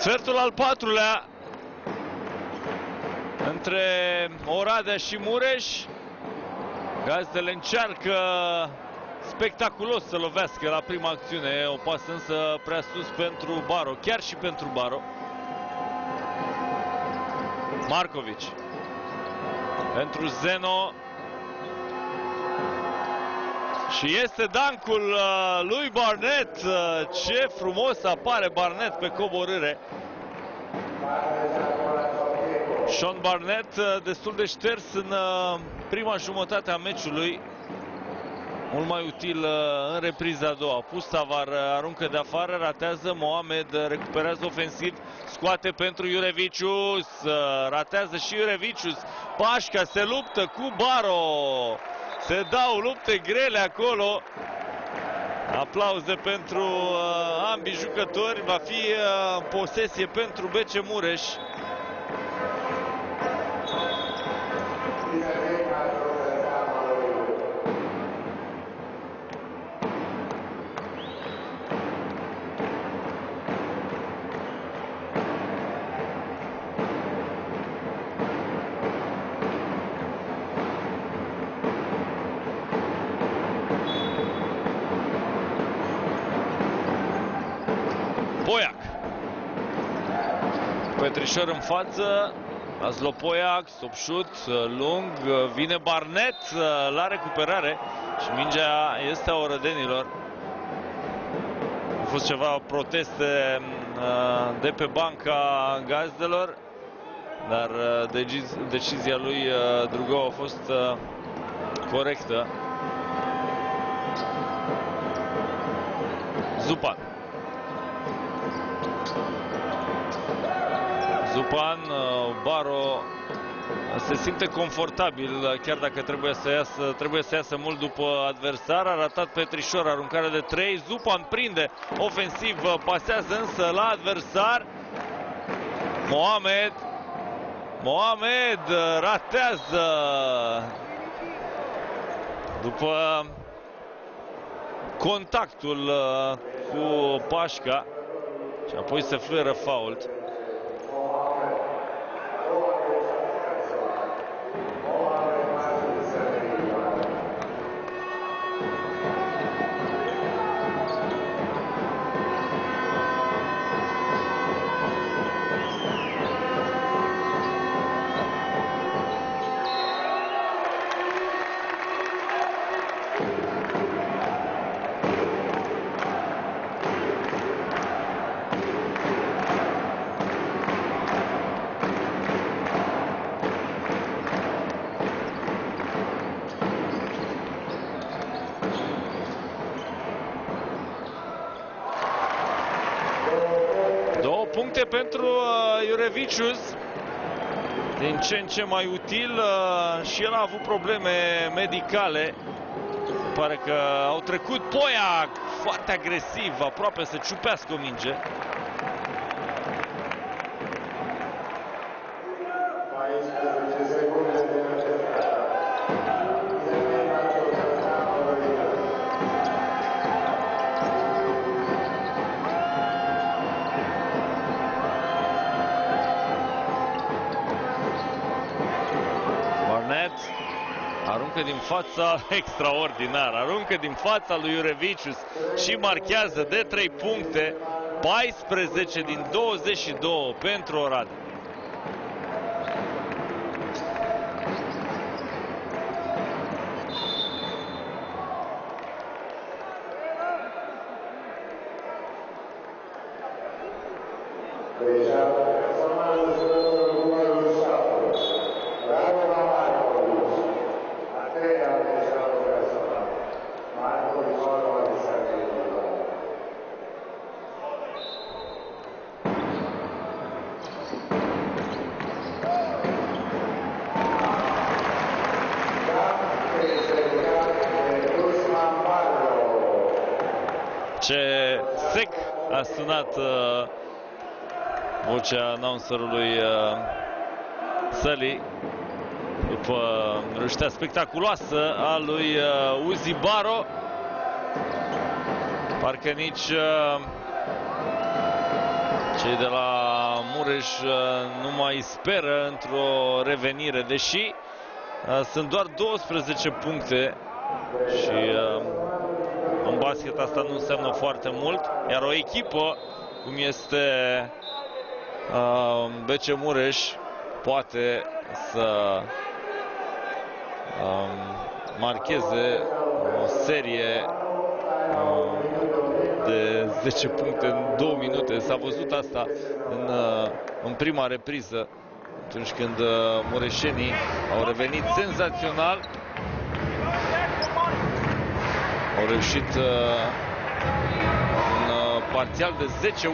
Sfertul al patrulea între Oradea și Mureș. Gazdele încearcă spectaculos să lovească la prima acțiune. O pasă însă prea sus pentru Baro, chiar și pentru Baro. Markovic. Pentru Zeno. Și este dancul uh, lui Barnett. Uh, ce frumos apare Barnett pe coborâre. Sean Barnett uh, destul de șters în prima jumătate a meciului. Mult mai util în repriza a doua. Pustavar aruncă de afară, ratează, Mohamed recuperează ofensiv, scoate pentru Iurevicius, ratează și Iurevicius, Pașca se luptă cu Baro, se dau lupte grele acolo. Aplauze pentru uh, ambii jucători. Va fi uh, posesie pentru Bece Mureș. Petrișor în față. Azlopoiac, stop shoot, lung, vine Barnett la recuperare și mingea este a orădenilor. Au fost ceva proteste de pe banca gazdelor, dar decizia lui Drugou a fost corectă. Zupan. Zupan, uh, Baro se simte confortabil, uh, chiar dacă trebuie să iasă, trebuie să iasă mult după adversar. A ratat Petrișor, aruncare de 3. Zupan prinde ofensiv, uh, pasează însă la adversar. Mohamed. Mohamed ratează. După contactul cu Pașca și apoi se fluieră fault. Pentru uh, Iurevicius. Din ce în ce mai util uh, și el a avut probleme medicale. Pare că au trecut Poia foarte agresiv, aproape să ciupească o minge. Aruncă din fața extraordinar, aruncă din fața lui Iurevicius și marchează de 3 puncte, 14 din 22 pentru Oradea. Sunat uh, vocea announcerului uh, Săli după reușitea spectaculoasă a lui uh, Uzi Baro. Parcă nici uh, cei de la Mureș nu mai speră într-o revenire, deși sunt doar 12 puncte și în basket asta nu înseamnă foarte mult, iar o echipă cum este BC Mureș poate să marcheze o serie de 10 puncte în 2 minute. S-a văzut asta în, uh, în prima repriză, atunci când uh, mureșenii au revenit senzațional. Au reușit uh, un parțial de 10-1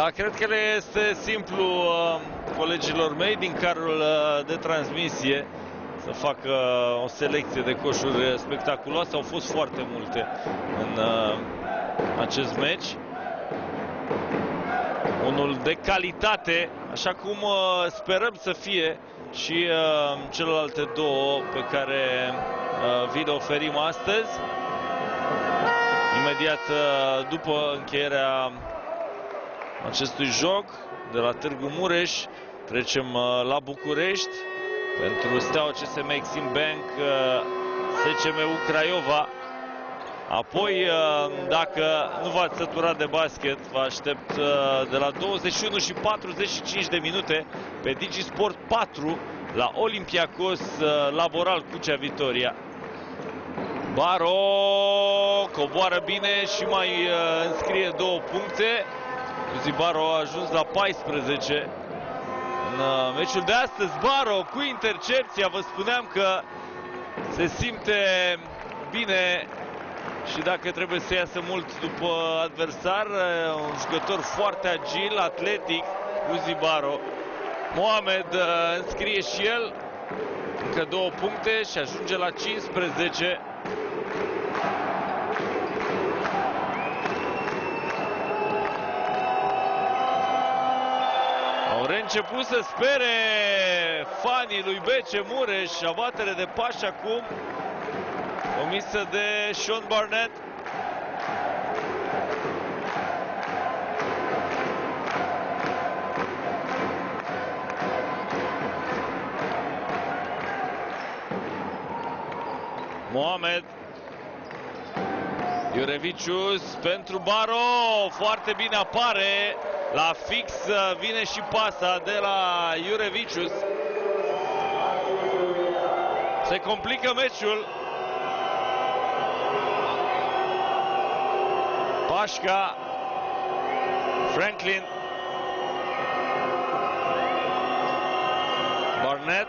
Da, cred că le este simplu uh, colegilor mei din carul uh, de transmisie să facă uh, o selecție de coșuri spectaculoase. Au fost foarte multe în uh, acest meci. Unul de calitate, așa cum uh, sperăm să fie și uh, celelalte două pe care uh, vi le oferim astăzi. Imediat uh, după încheierea acestui joc de la Târgu Mureș. Trecem uh, la București pentru Steaua CSM Exim Bank uh, SCMU Craiova. Apoi, uh, dacă nu v-ați săturat de basket, vă aștept de la 21 și 45 de minute pe Digisport 4 la Olympiacos Laboral Cucea Vitoria. Baro coboară bine și mai înscrie două puncte. Zibaro a ajuns la 14 în uh, meciul de astăzi. Baro cu intercepția, vă spuneam că se simte bine și dacă trebuie să iasă mult după adversar, uh, un jucător foarte agil, atletic, Uzi Baro. Mohamed uh, înscrie și el încă două puncte și ajunge la 15. Început să spere fanii lui Bece Mureș. Abatere de pași acum. Comisă de Sean Barnett. Mohamed Iurevicius pentru Baro. Foarte bine apare. La fix uh, vine și pasa de la Iurevicius. Se complică meciul. Pașca. Franklin. Barnett.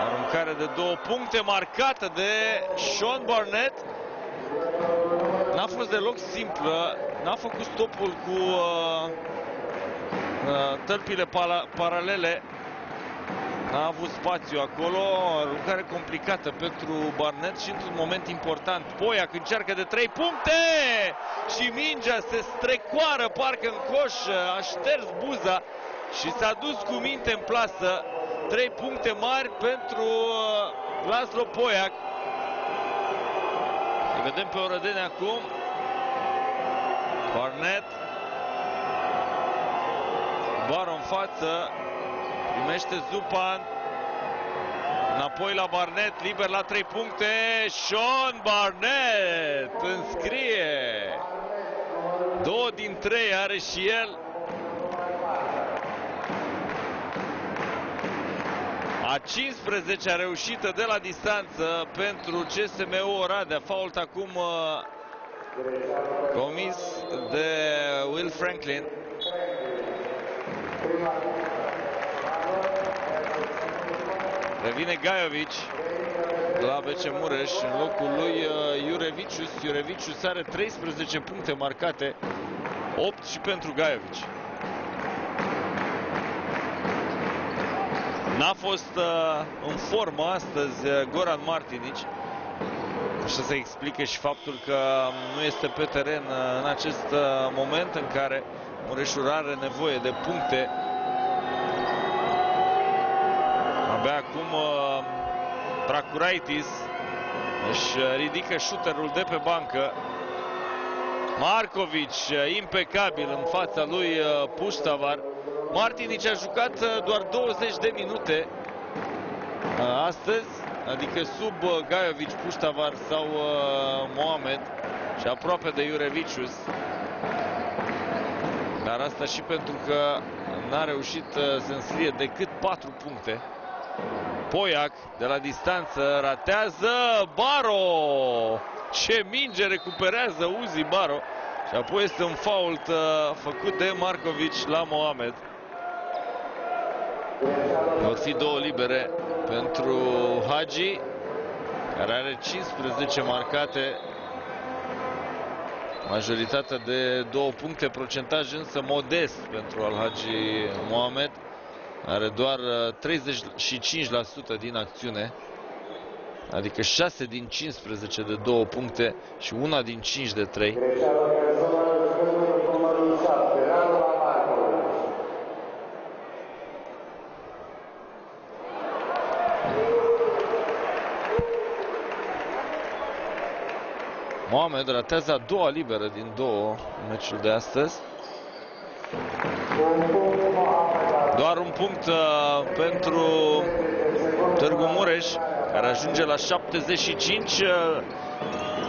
Aruncare de două puncte marcată de Sean Barnett. N-a fost deloc simplă N-a făcut stopul cu uh, uh, tălpile paralele. N-a avut spațiu acolo, aruncare complicată pentru Barnett și într-un moment important. Poiac încearcă de 3 puncte și mingea se strecoară parcă în coș, a șters buza și s-a dus cu minte în plasă. 3 puncte mari pentru uh, Laszlo Poiac. Îi vedem pe Orădene acum. Barnett. Baro în față. Primește Zupan. Înapoi la Barnett, liber la 3 puncte. Sean Barnett înscrie. Două din trei are și el. A 15-a reușită de la distanță pentru CSMU Oradea. Fault acum uh, comis de Will Franklin. Revine Gajovic la BC Mureș în locul lui uh, Iurevicius. Iurevicius are 13 puncte marcate, 8 și pentru Gajovic. N-a fost uh, în formă astăzi uh, Goran Martinici. Așa se explică și faptul că nu este pe teren uh, în acest uh, moment în care Mureșul are nevoie de puncte. Abia acum uh, Tracuraitis își ridică șuterul de pe bancă. Markovic impecabil în fața lui Puștavar. Martinici a jucat doar 20 de minute astăzi, adică sub Gaiovic, Puștavar sau Mohamed și aproape de Iurevicius. Dar asta și pentru că n-a reușit să înscrie decât 4 puncte. Poiac de la distanță ratează Baro. Ce minge recuperează Uzi Baro. Și apoi este un fault uh, făcut de Markovic la Mohamed. Vor fi două libere pentru Hagi, care are 15 marcate. Majoritatea de două puncte, procentaj însă modest pentru Al-Hagi Mohamed. Are doar 35% din acțiune. Adică 6 din 15 de două puncte și una din 5 de 3. Mohamed ratează a doua liberă din două în meciul de astăzi. Doar un punct uh, pentru Târgu Mureș, care ajunge la 75. Uh,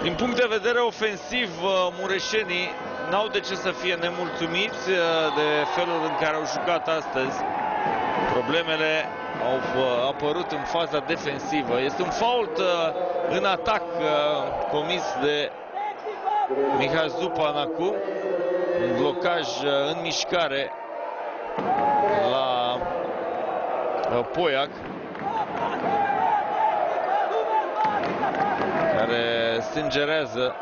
din punct de vedere ofensiv, uh, mureșenii n-au de ce să fie nemulțumiți uh, de felul în care au jucat astăzi. Problemele au uh, apărut în faza defensivă. Este un fault uh, în atac uh, comis de Mihai Zupan acum. Un blocaj în mișcare la Poiac. Care sângerează.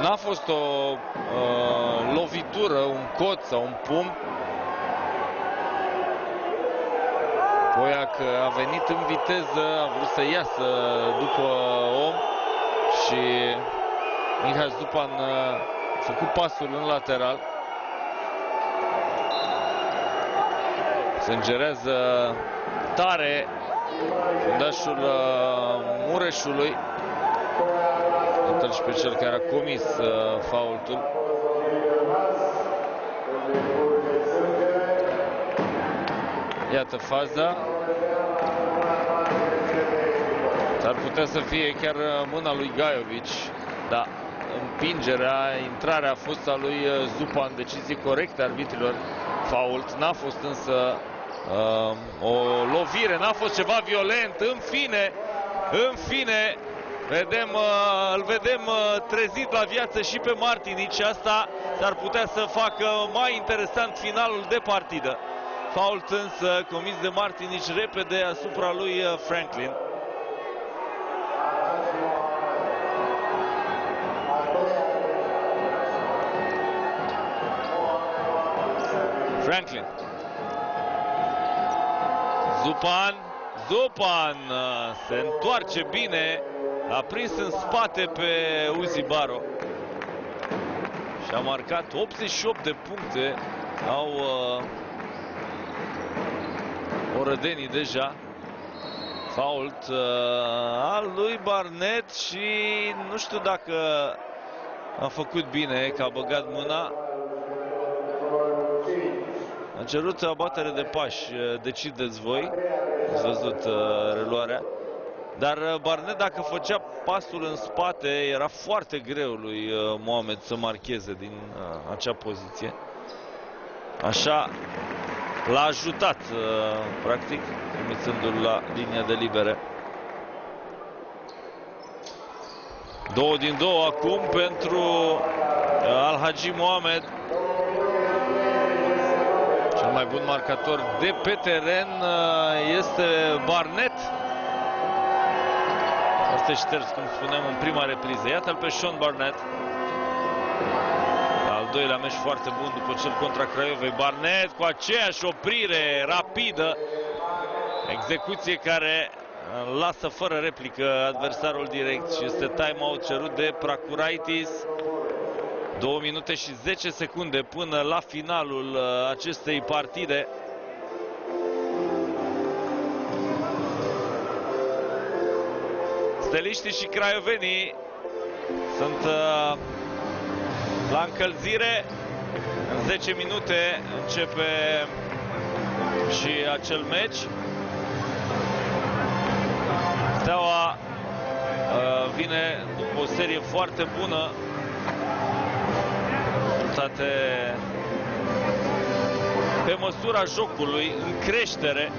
N-a fost o uh, lovitură, un cot sau un pumn. Poiac a venit în viteză, a vrut să iasă după om și Mihai Zupan a făcut pasul în lateral. Sângerează tare fundașul Mureșului. Iată și pe cel care a comis faultul. Iată faza. S-ar putea să fie chiar mâna lui Gaiovic. Da, împingerea, intrarea a fost a lui Zupan, decizie corectă arbitrilor. Fault, n-a fost însă uh, o lovire, n-a fost ceva violent. În fine, în fine, vedem, uh, îl vedem uh, trezit la viață și pe Martinici. Asta s-ar putea să facă mai interesant finalul de partidă. Fault însă comis de Martinici repede asupra lui Franklin. Franklin. Zupan. Zupan se întoarce bine. A prins în spate pe Uzi Baro. Și a marcat 88 de puncte. Au uh, orădenii deja. Fault uh, al lui Barnett și nu știu dacă a făcut bine, că a băgat mâna. A cerut abatere de pași, decideți voi. Ați văzut uh, reluarea. Dar Barnet, dacă făcea pasul în spate, era foarte greu lui uh, Mohamed să marcheze din uh, acea poziție. Așa l-a ajutat, uh, practic, trimițându-l la linia de libere. Două din două acum pentru uh, Al-Haji Mohamed. Cel mai bun marcator de pe teren uh, este Barnett. Este șters, cum spuneam, în prima repriză. Iată-l pe Sean Barnett. Al doilea meci foarte bun după cel contra Craiovei. Barnett cu aceeași oprire rapidă. Execuție care lasă fără replică adversarul direct și este time-out cerut de Prakuraitis. 2 minute și 10 secunde până la finalul uh, acestei partide. Steliștii și craiovenii sunt uh, la încălzire. În 10 minute începe și acel meci. Steaua uh, vine după o serie foarte bună. Rezultate pe măsura jocului, în creștere.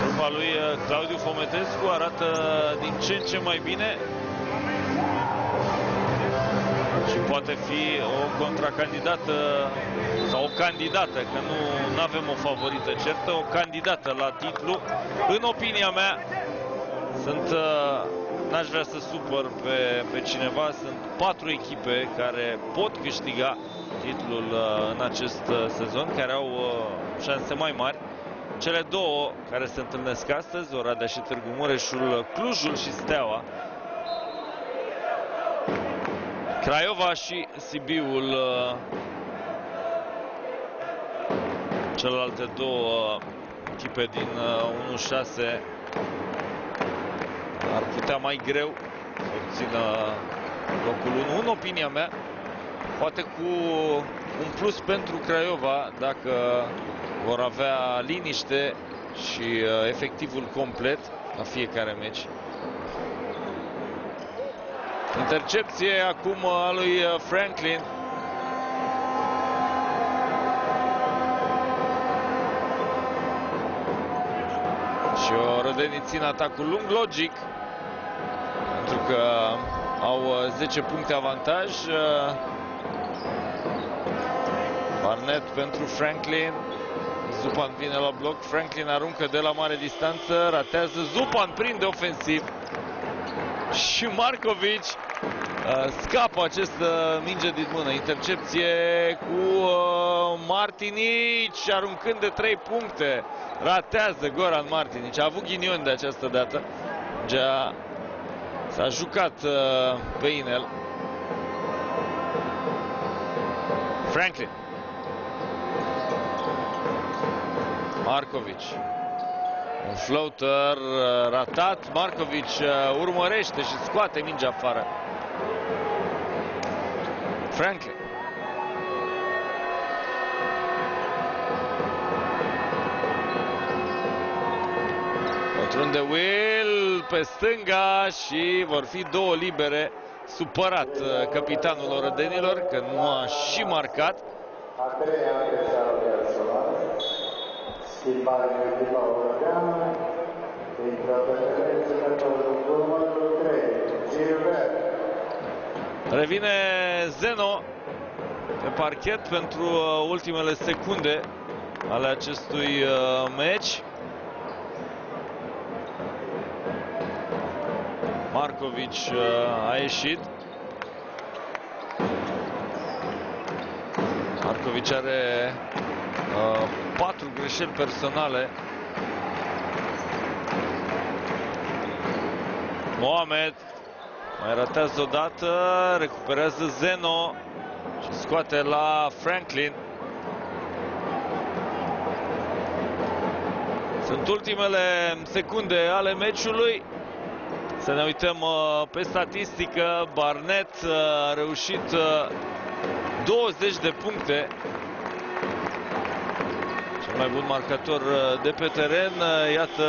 Trupa lui uh, Claudiu Fometescu arată din ce în ce mai bine și poate fi o contracandidată sau o candidată, că nu avem o favorită certă, o candidată la titlu. În opinia mea, sunt, uh, n-aș vrea să supăr pe, pe cineva, sunt patru echipe care pot câștiga titlul uh, în acest uh, sezon, care au șanse mai mari. Cele două care se întâlnesc astăzi, Oradea și Târgu Mureșul, Clujul și Steaua, Craiova și Sibiul celelalte două echipe din 1-6 ar putea mai greu să obțină locul 1. În opinia mea, poate cu un plus pentru Craiova dacă vor avea liniște și uh, efectivul complet la fiecare meci. Intercepție acum a lui uh, Franklin. Și o rădenii țin atacul lung, logic. Pentru că au 10 uh, puncte avantaj. Uh, Barnett pentru Franklin. Zupan vine la bloc. Franklin aruncă de la mare distanță. Ratează. Zupan prinde ofensiv. Și Markovic uh, scapă această minge din mână. Intercepție cu Martinici aruncând de 3 puncte. Ratează Goran Martinici. A avut ghinion de această dată. Gea s-a jucat uh, pe inel. Franklin. Markovic. Un floater uh, ratat. Markovic uh, urmărește și scoate mingea afară. Franklin. Pătrunde Will pe stânga și vor fi două libere. Supărat uh, capitanul orădenilor că nu a și marcat. A treia personală, schimbare în echipa orădeană, intră pe teren jucătorul numărul 3, Gilbert. Revine Zeno pe parchet pentru uh, ultimele secunde ale acestui uh, meci. Markovic uh, a ieșit. Markovic are uh, patru greșeli personale. Mohamed mai ratează odată, recuperează Zeno și scoate la Franklin. Sunt ultimele secunde ale meciului. Să ne uităm uh, pe statistică. Barnett uh, a reușit 20 uh, de puncte. Cel mai bun marcator de pe teren. Iată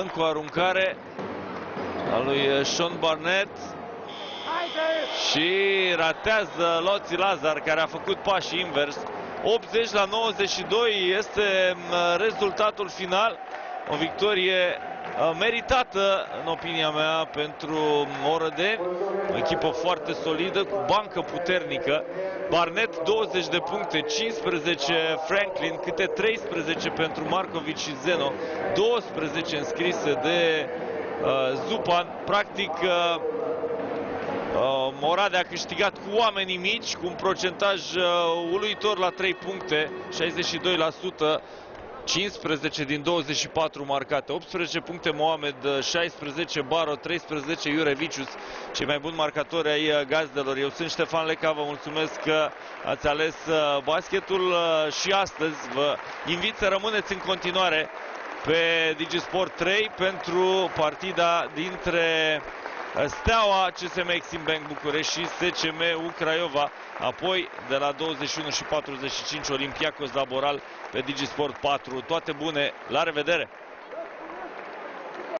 încă o aruncare a lui Sean Barnett. Și ratează Loții Lazar, care a făcut pași invers. 80 la 92 este rezultatul final. O victorie uh, meritată, în opinia mea, pentru Orădeni. O echipă foarte solidă, cu bancă puternică. Barnet 20 de puncte, 15 Franklin, câte 13 pentru Markovic și Zeno, 12 înscrise de uh, Zupan. Practic, uh, uh, Morade a câștigat cu oamenii mici, cu un procentaj uh, uluitor la 3 puncte, 62%. 15 din 24 marcate, 18 puncte Mohamed, 16 Baro, 13 Iurevicius, cei mai buni marcatori ai uh, gazdelor. Eu sunt Ștefan Leca, vă mulțumesc că ați ales uh, basketul uh, și astăzi. Vă invit să rămâneți în continuare pe Digisport 3 pentru partida dintre Steaua, CSM Exim Bank București și SCM U Craiova. Apoi, de la 21 și 45, Olimpiacos Laboral pe Digisport 4. Toate bune, la revedere!